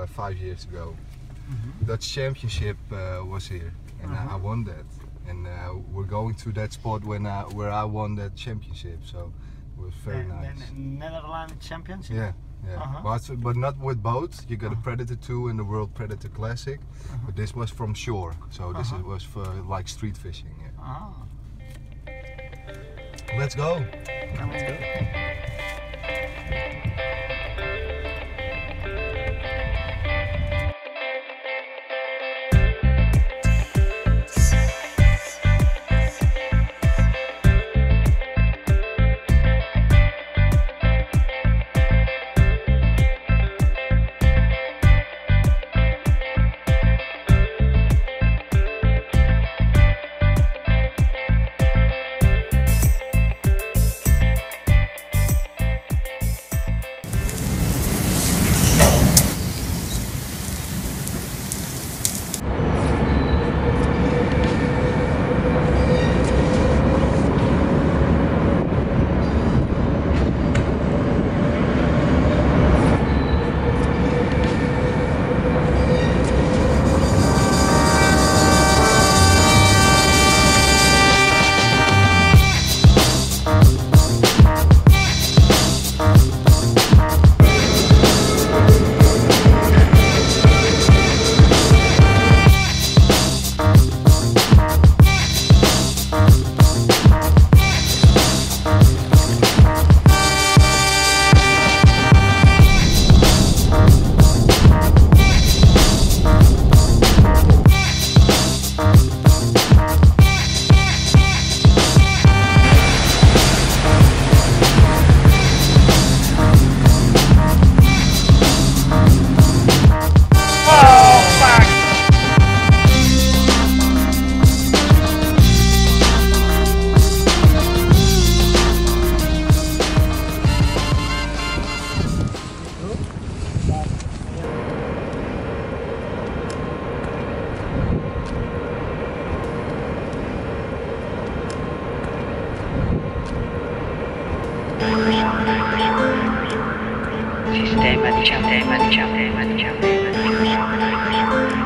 uh, five years ago. Mm-hmm. Dutch Championship uh, was here, and uh-huh. I, won that. And uh, we're going to that spot when I, where I won that championship. So it was very nice. The Netherlands Championship. Yeah, yeah. Uh-huh. But but not with boats. You got uh-huh. a Predator 2 and the World Predator Classic. Uh-huh. But this was from shore, so this uh-huh. was for like street fishing. Yeah. Ah. Let's go. Let's go. Monday, Monday, Monday, Monday, Monday, Monday, Monday, Monday,